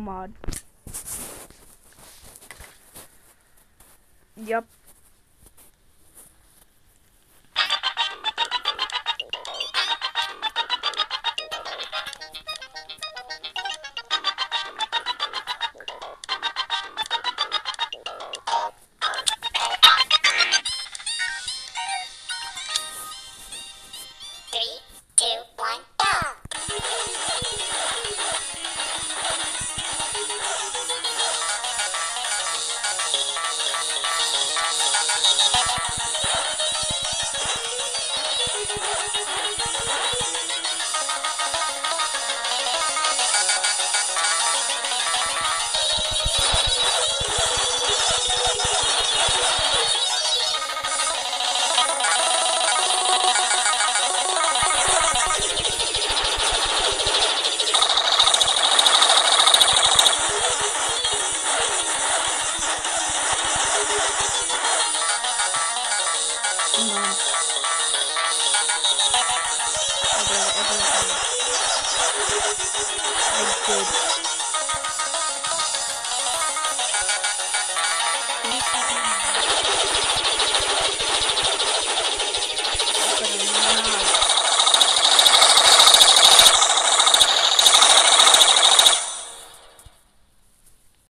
mod. Yep. Three, two, one, go! I did